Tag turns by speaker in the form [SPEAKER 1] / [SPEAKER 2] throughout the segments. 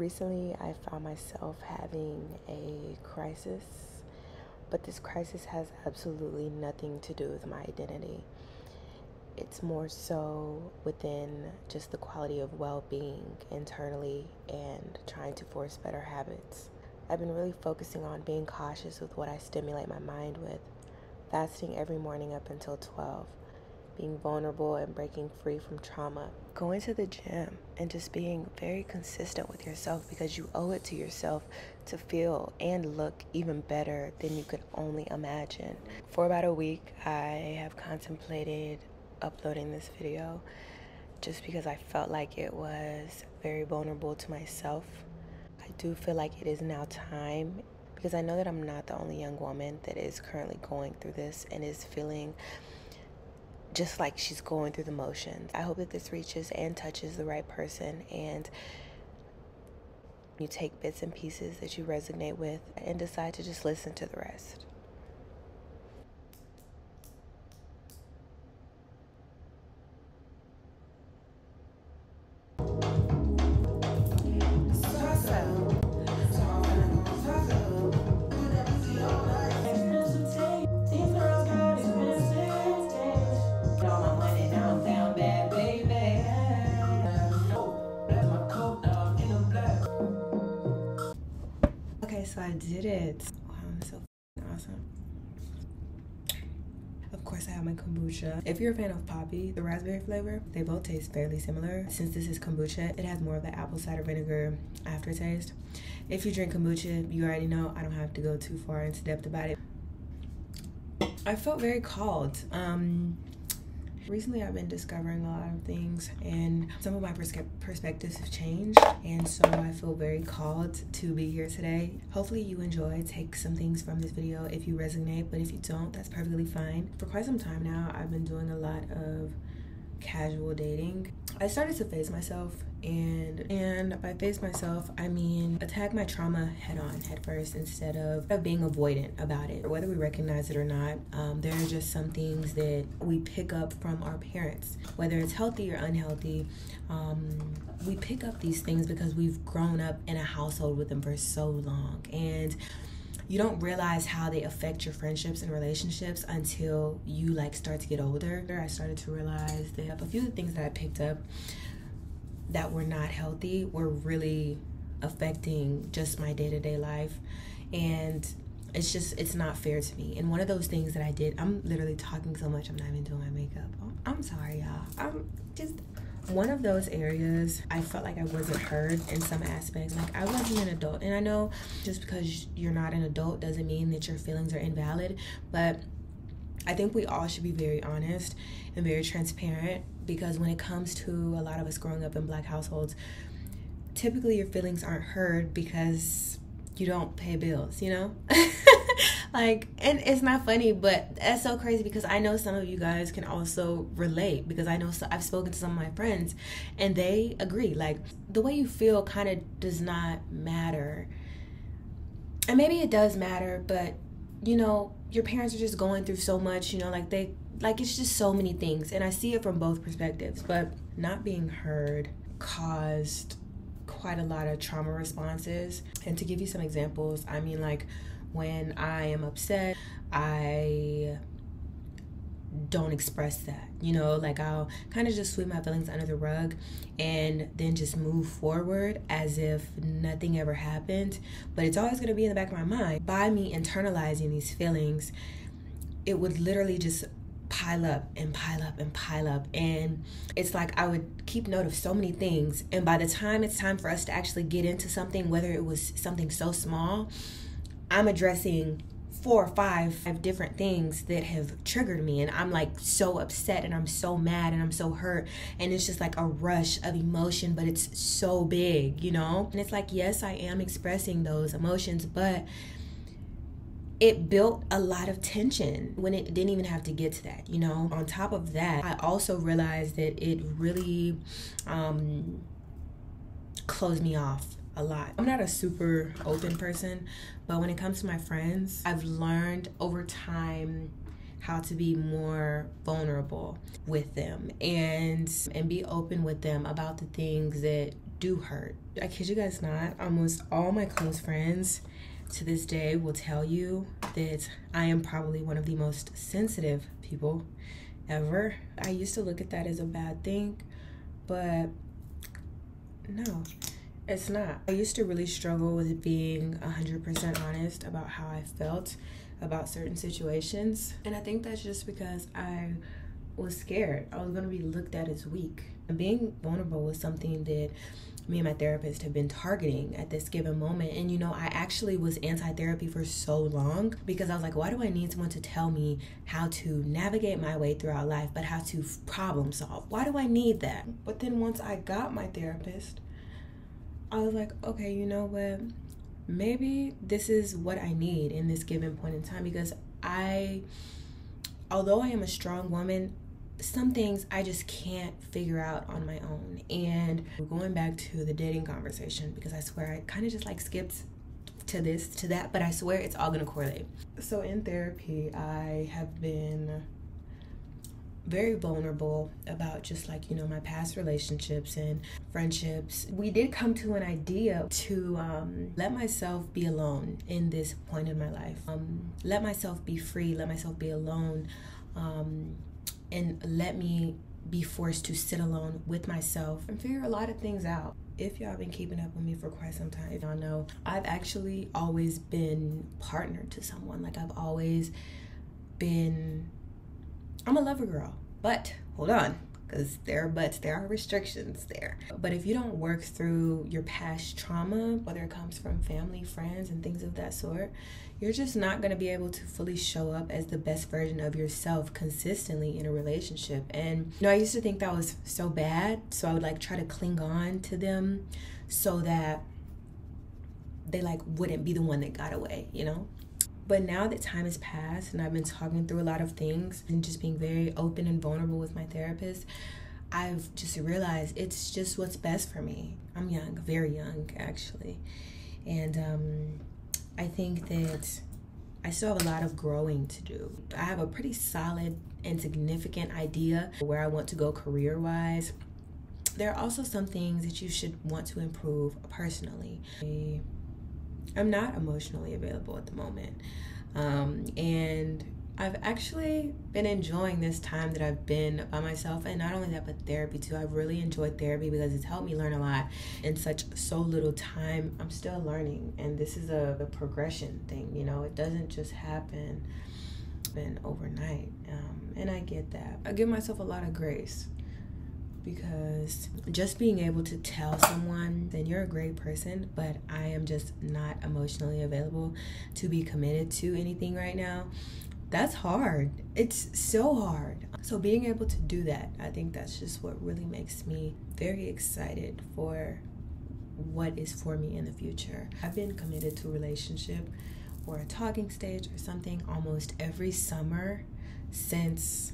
[SPEAKER 1] recently I found myself having a crisis, but this crisis has absolutely nothing to do with my identity. It's more so within just the quality of well being internally and trying to force better habits. I've been really focusing on being cautious with what I stimulate my mind with, fasting every morning up until 12 being vulnerable and breaking free from trauma. Going to the gym and just being very consistent with yourself because you owe it to yourself to feel and look even better than you could only imagine. For about a week, I have contemplated uploading this video just because I felt like it was very vulnerable to myself. I do feel like it is now time because I know that I'm not the only young woman that is currently going through this and is feeling just like she's going through the motions. I hope that this reaches and touches the right person and you take bits and pieces that you resonate with and decide to just listen to the rest. Did it. Wow, so awesome. Of course, I have my kombucha. If you're a fan of Poppi, the raspberry flavor, they both taste fairly similar. Since this is kombucha, it has more of the apple cider vinegar aftertaste. If you drink kombucha, you already know I don't have to go too far into depth about it. I felt very called. Um, Recently, I've been discovering a lot of things, and some of my perspectives have changed, and so I feel very called to be here today. Hopefully, you enjoy, take some things from this video if you resonate, but if you don't, that's perfectly fine. For quite some time now, I've been doing a lot of casual dating. I started to face myself and and by face myself I mean attack my trauma head on head first instead of, of being avoidant about it. Whether we recognize it or not um, there are just some things that we pick up from our parents. Whether it's healthy or unhealthy um, we pick up these things because we've grown up in a household with them for so long. And you don't realize how they affect your friendships and relationships until you like start to get older. I started to realize that a few things that I picked up that were not healthy were really affecting just my day-to-day life and it's just it's not fair to me and one of those things that i did i'm literally talking so much i'm not even doing my makeup oh, i'm sorry y'all i'm just one of those areas I felt like I wasn't heard in some aspects. Like I wasn't an adult. And I know just because you're not an adult doesn't mean that your feelings are invalid, but I think we all should be very honest and very transparent because when it comes to a lot of us growing up in black households, typically your feelings aren't heard because you don't pay bills, you know? like and it's not funny but that's so crazy because i know some of you guys can also relate because i know so, i've spoken to some of my friends and they agree like the way you feel kind of does not matter and maybe it does matter but you know your parents are just going through so much you know like they like it's just so many things and i see it from both perspectives but not being heard caused quite a lot of trauma responses and to give you some examples i mean like when I am upset, I don't express that. You know, like I'll kind of just sweep my feelings under the rug and then just move forward as if nothing ever happened. But it's always going to be in the back of my mind. By me internalizing these feelings, it would literally just pile up and pile up and pile up. And it's like I would keep note of so many things. And by the time it's time for us to actually get into something, whether it was something so small, I'm addressing four or five five different things that have triggered me and I'm like so upset and I'm so mad and I'm so hurt and it's just like a rush of emotion but it's so big, you know? And it's like yes, I am expressing those emotions, but it built a lot of tension when it didn't even have to get to that, you know? On top of that, I also realized that it really um closed me off a lot. I'm not a super open person, but when it comes to my friends, I've learned over time how to be more vulnerable with them and and be open with them about the things that do hurt. I kid you guys not, almost all my close friends to this day will tell you that I am probably one of the most sensitive people ever. I used to look at that as a bad thing, but no, it's not. I used to really struggle with being 100% honest about how I felt about certain situations. And I think that's just because I was scared. I was going to be looked at as weak. And being vulnerable was something that me and my therapist have been targeting at this given moment. And you know, I actually was anti therapy for so long because I was like, why do I need someone to tell me how to navigate my way throughout life, but how to problem solve? Why do I need that? But then once I got my therapist, I was like, okay, you know what? Maybe this is what I need in this given point in time because I, although I am a strong woman, some things I just can't figure out on my own. And going back to the dating conversation, because I swear I kind of just like skipped to this, to that, but I swear it's all gonna correlate. So in therapy, I have been very vulnerable about just like you know my past relationships and friendships we did come to an idea to um, let myself be alone in this point in my life um, let myself be free let myself be alone um, and let me be forced to sit alone with myself and figure a lot of things out. If y'all been keeping up with me for quite some time, y'all know I've actually always been partnered to someone. Like I've always been I'm a lover girl. But hold on, because there are buts, there are restrictions there. But if you don't work through your past trauma, whether it comes from family, friends, and things of that sort, you're just not going to be able to fully show up as the best version of yourself consistently in a relationship. And you know, I used to think that was so bad, so I would like try to cling on to them so that they like wouldn't be the one that got away, you know? But now that time has passed and I've been talking through a lot of things and just being very open and vulnerable with my therapist, I've just realized it's just what's best for me. I'm young, very young actually. And um I think that I still have a lot of growing to do. I have a pretty solid and significant idea where I want to go career wise. There are also some things that you should want to improve personally. I'm not emotionally available at the moment. Um, and I've actually been enjoying this time that I've been by myself, and not only that, but therapy too. I've really enjoyed therapy because it's helped me learn a lot in such so little time. I'm still learning, and this is a, a progression thing. You know, it doesn't just happen overnight, um, and I get that. I give myself a lot of grace because just being able to tell someone then you're a great person but i am just not emotionally available to be committed to anything right now that's hard. It's so hard. So being able to do that, I think that's just what really makes me very excited for what is for me in the future. I've been committed to a relationship or a talking stage or something almost every summer since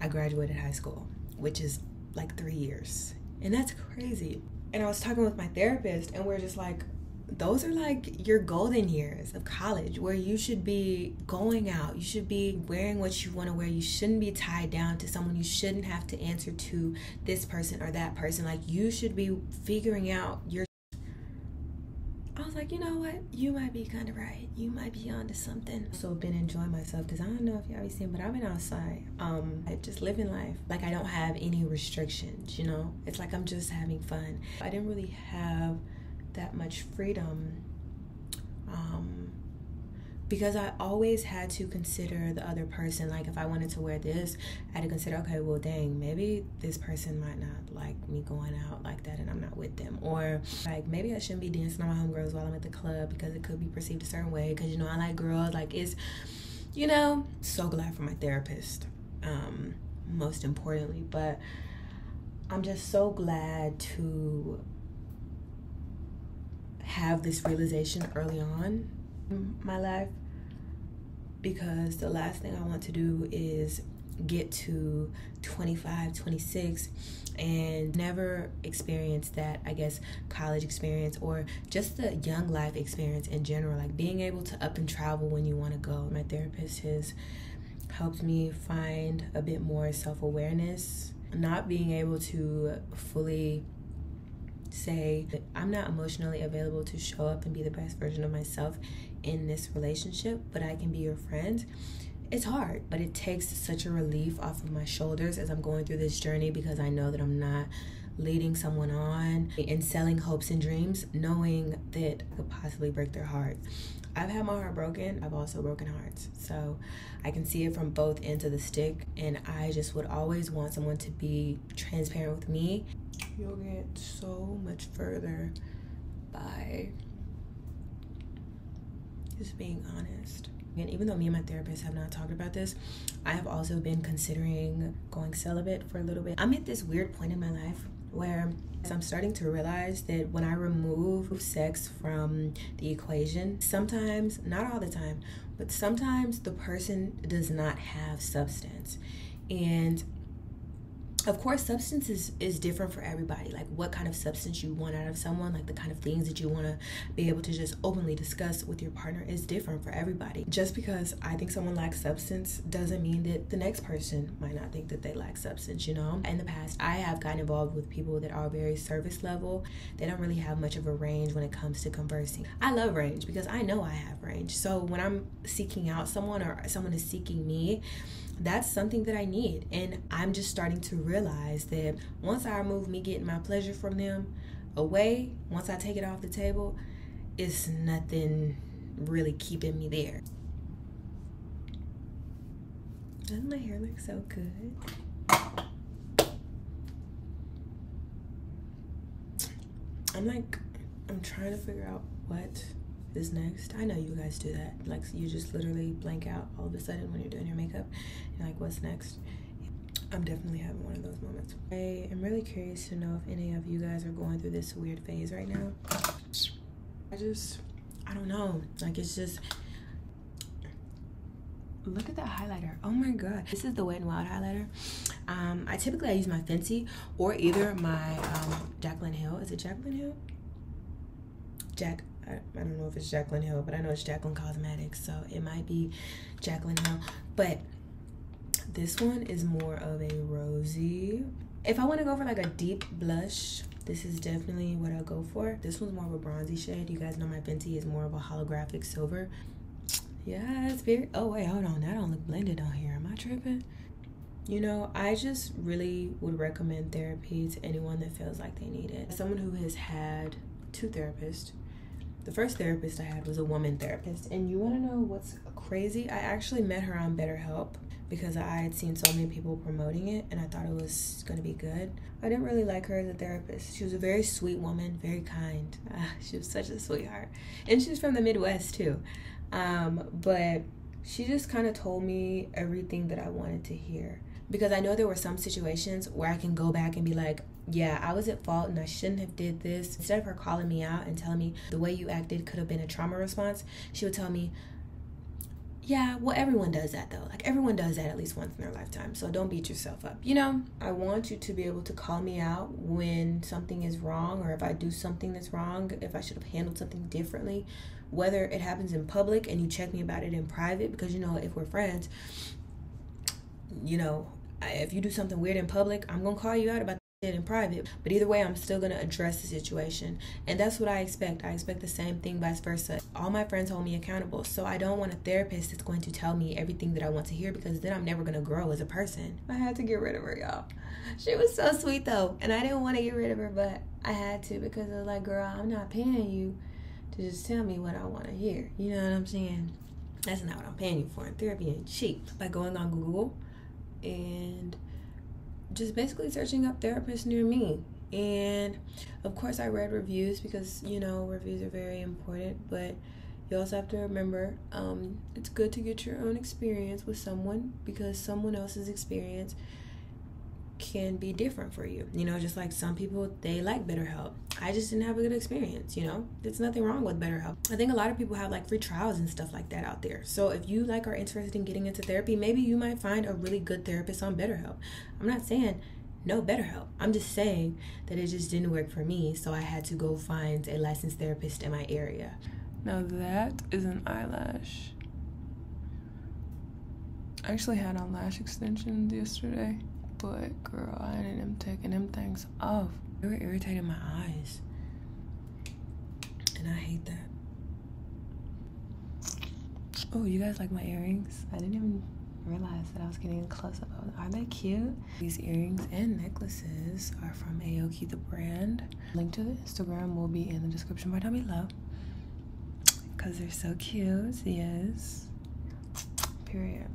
[SPEAKER 1] I graduated high school, which is like 3 years. And that's crazy. And I was talking with my therapist and we're just like those are like your golden years of college where you should be going out. You should be wearing what you want to wear. You shouldn't be tied down to someone. You shouldn't have to answer to this person or that person. Like you should be figuring out your like, you know what? You might be kind of right. You might be onto something. So been enjoying myself because I don't know if y'all be seeing, but I've been outside. Um, I just living life. Like I don't have any restrictions. You know, it's like I'm just having fun. I didn't really have that much freedom um, because I always had to consider the other person. Like, if I wanted to wear this, I had to consider, okay, well, dang, maybe this person might not like me going out like that and I'm not with them. Or, like, maybe I shouldn't be dancing on my homegirls while I'm at the club because it could be perceived a certain way. Because, you know, I like girls. Like, it's, you know, so glad for my therapist, um, most importantly. But I'm just so glad to have this realization early on in my life because the last thing I want to do is get to 25, 26 and never experience that, I guess, college experience or just the young life experience in general. Like being able to up and travel when you want to go. My therapist has helped me find a bit more self awareness, not being able to fully say I'm not emotionally available to show up and be the best version of myself in this relationship, but I can be your friend. It's hard, but it takes such a relief off of my shoulders as I'm going through this journey because I know that I'm not leading someone on and selling hopes and dreams, knowing that I could possibly break their heart. I've had my heart broken, I've also broken hearts. So I can see it from both ends of the stick, and I just would always want someone to be transparent with me. You'll get so much further by just being honest. And even though me and my therapist have not talked about this, I have also been considering going celibate for a little bit. I'm at this weird point in my life where I'm starting to realize that when I remove sex from the equation, sometimes, not all the time, but sometimes the person does not have substance. And of course substance is, is different for everybody. Like what kind of substance you want out of someone like the kind of things that you want to be able to just openly discuss with your partner is different for everybody. Just because i think someone lacks substance doesn't mean that the next person might not think that they lack substance you know? In the past i have gotten involved with people that are very service level. They don't really have much of a range when it comes to conversing. I love range because i know i have range. So when i'm seeking out someone or someone is seeking me that's something that I need. And I'm just starting to realize that once I remove me getting my pleasure from them away, once I take it off the table, it's nothing really keeping me there. Doesn't my hair look so good? I'm like, I'm trying to figure out what is next. I know you guys do that. Like you just literally blank out all of a sudden when you're doing your makeup. You're like, what's next? I'm definitely having one of those moments. I am really curious to know if any of you guys are going through this weird phase right now. I just, I don't know. Like it's just, look at that highlighter. Oh my god. This is the Wet n Wild highlighter. Um, I typically I use my Fenty or either my um, Jaclyn Hill. Is it Jaclyn Hill? Jack I, I don't know if it's Jacqueline Hill, but I know it's Jacqueline Cosmetics, so it might be Jacqueline Hill. But this one is more of a rosy. If I want to go for like a deep blush, this is definitely what I'll go for. This one's more of a bronzy shade. You guys know my Fenty is more of a holographic silver. Yeah, it's very, oh wait, hold on. That don't look blended on here. Am I tripping? You know, I just really would recommend therapy to anyone that feels like they need it. someone who has had two therapists, the first therapist I had was a woman therapist. And you want to know what's crazy? I actually met her on BetterHelp because I had seen so many people promoting it and I thought it was going to be good. I didn't really like her as a therapist. She was a very sweet woman, very kind. Uh, she was such a sweetheart. And she's from the Midwest too. Um, but she just kind of told me everything that I wanted to hear because I know there were some situations where I can go back and be like, yeah, I was at fault and I shouldn't have did this. Instead of her calling me out and telling me the way you acted could have been a trauma response, she would tell me, yeah, well, everyone does that though. Like everyone does that at least once in their lifetime. So don't beat yourself up. You know, I want you to be able to call me out when something is wrong or if I do something that's wrong, if I should have handled something differently, whether it happens in public and you check me about it in private because you know, if we're friends, you know, if you do something weird in public, I'm gonna call you out about in private. But either way, I'm still gonna address the situation, and that's what I expect. I expect the same thing, vice versa. All my friends hold me accountable, so I don't want a therapist that's going to tell me everything that I want to hear because then I'm never gonna grow as a person. I had to get rid of her, y'all. She was so sweet though, and I didn't want to get rid of her, but I had to because I was like, girl, I'm not paying you to just tell me what I want to hear. You know what I'm saying? That's not what I'm paying you for. And therapy ain't cheap. By going on Google and just basically searching up therapists near me. And of course, I read reviews because you know reviews are very important, but you also have to remember um, it's good to get your own experience with someone because someone else's experience can be different for you. You know, just like some people, they like BetterHelp. I just didn't have a good experience, you know? There's nothing wrong with BetterHelp. I think a lot of people have like free trials and stuff like that out there. So if you like are interested in getting into therapy, maybe you might find a really good therapist on BetterHelp. I'm not saying no BetterHelp. I'm just saying that it just didn't work for me, so I had to go find a licensed therapist in my area. Now that is an eyelash. I actually had on lash extensions yesterday but girl, I ended up taking them things off. They were irritating my eyes. And I hate that. Oh, you guys like my earrings? I didn't even realize that I was getting a close up of them. Are they cute? These earrings and necklaces are from Aoki the brand. Link to the Instagram will be in the description bar down below. Because they're so cute, yes. Period.